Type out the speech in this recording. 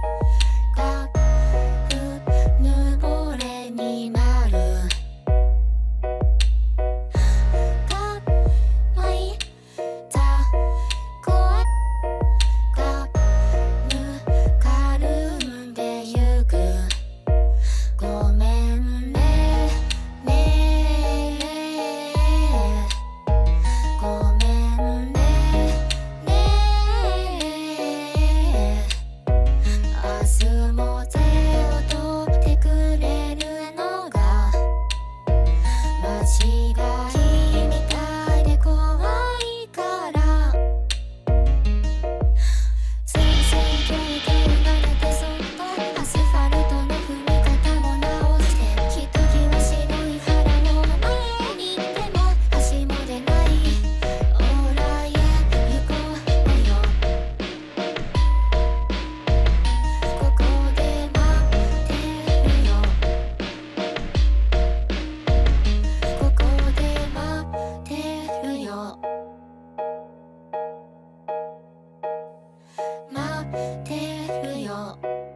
Bye. 안.